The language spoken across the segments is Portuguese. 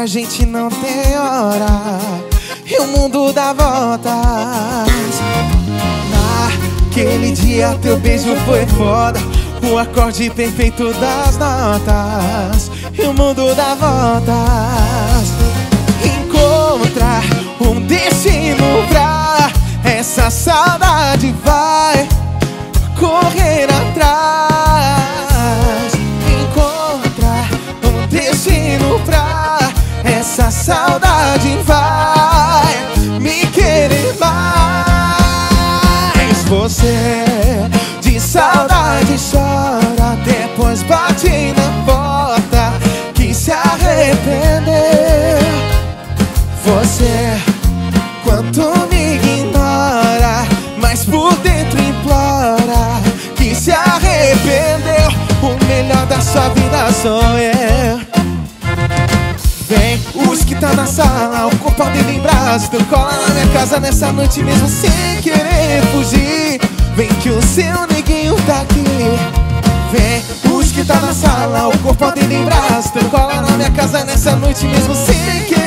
pra gente não ter hora E o mundo dá voltas. Naquele dia teu beijo foi foda. O acorde perfeito das notas. E o mundo dá voltas. Encontrar um destino pra essa saudade saudade vai me querer mais. Você de saudade chora Depois bate na porta que se arrependeu Você quanto me ignora Mas por dentro implora Que se arrependeu O melhor da sua vida sou eu. Vem, que tá na sala, o corpo dele em braço Tu cola na minha casa nessa noite mesmo sem querer fugir. Vem que o seu neguinho tá aqui. Vem, que tá na sala, o corpo dele em braço Tu cola na minha casa nessa noite mesmo sem querer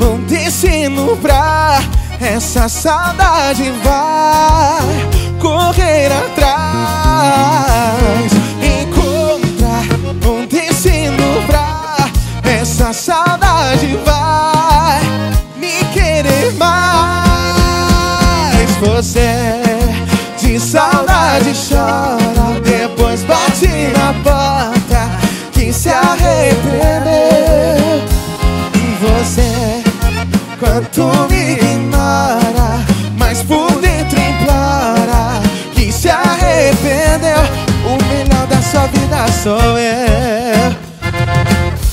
um destino pra essa saudade vai correr atrás. Encontrar um destino pra essa saudade vai me querer mais. Você quanto me ignora, mas por dentro implora que se arrependeu. O melhor da sua vida sou eu.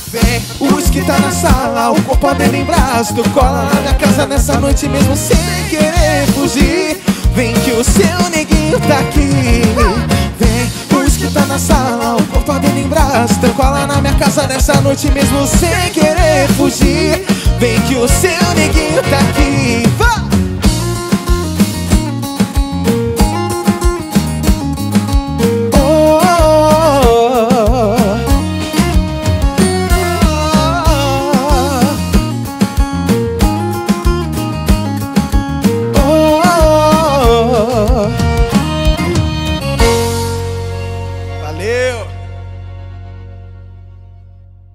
Vem, os que tá na sala, o corpo dele em braço Tu cola na casa nessa noite mesmo sem querer fugir Vem que o seu neguinho tá aqui Vem, os que tá na sala, o corpo dele em braço Tu cola nessa noite mesmo sem querer fugir Vem que o seu neguinho tá!